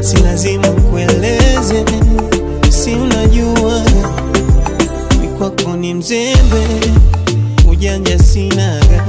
si lazima kueleze, si unajua. Ni mzembe, ujanja sinaga.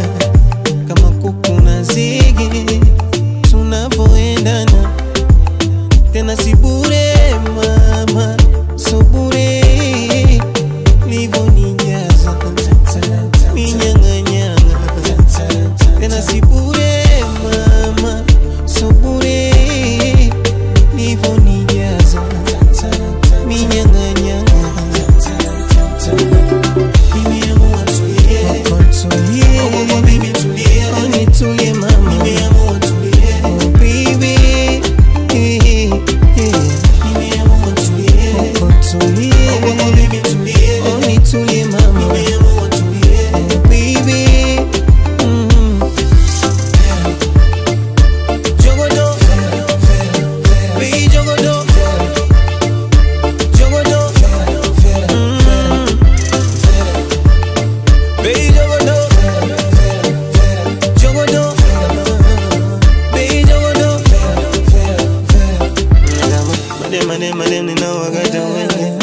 na wakata wenge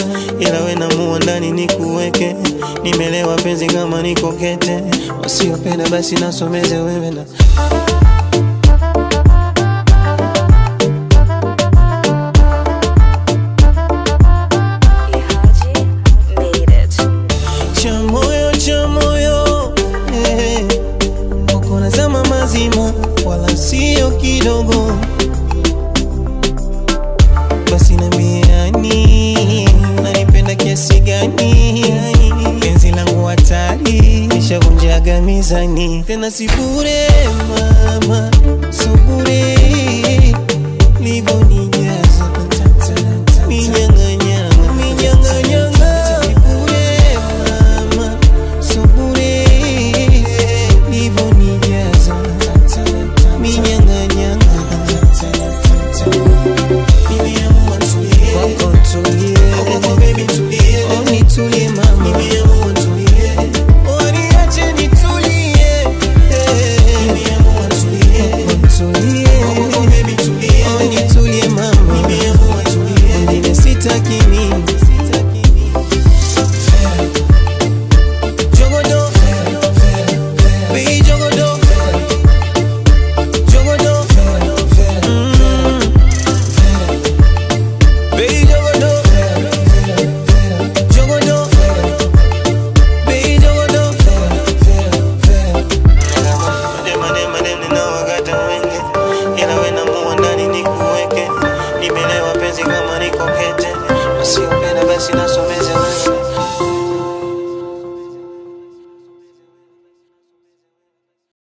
ila we namua ndani ni kuweke Nimelewa penzi kama niko kete, wasiopenda basi nasomeze wewe na eh, eh. mazima wala sio kidogo. Nakanyaga mizani tena si bure mama. So aquí.